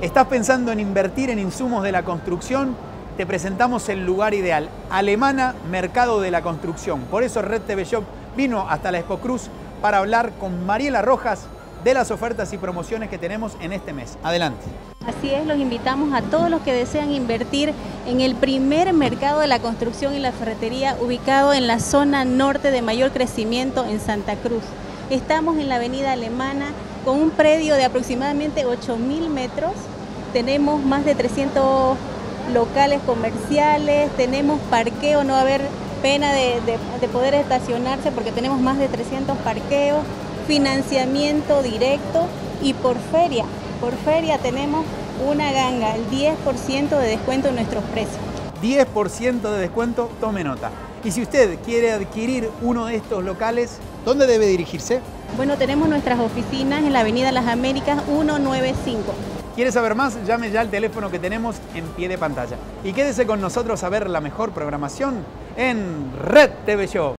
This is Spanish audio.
¿Estás pensando en invertir en insumos de la construcción? Te presentamos el lugar ideal, Alemana Mercado de la Construcción. Por eso Red TV Shop vino hasta la Expo Cruz para hablar con Mariela Rojas de las ofertas y promociones que tenemos en este mes. Adelante. Así es, los invitamos a todos los que desean invertir en el primer mercado de la construcción y la ferretería ubicado en la zona norte de mayor crecimiento en Santa Cruz. Estamos en la avenida Alemana con un predio de aproximadamente 8.000 metros. Tenemos más de 300 locales comerciales, tenemos parqueo, no va a haber pena de, de poder estacionarse porque tenemos más de 300 parqueos, financiamiento directo y por feria. Por feria tenemos una ganga, el 10% de descuento en nuestros precios. 10% de descuento, tome nota. Y si usted quiere adquirir uno de estos locales, ¿dónde debe dirigirse? Bueno, tenemos nuestras oficinas en la Avenida Las Américas 195. ¿Quiere saber más? Llame ya al teléfono que tenemos en pie de pantalla. Y quédese con nosotros a ver la mejor programación en Red TV Show.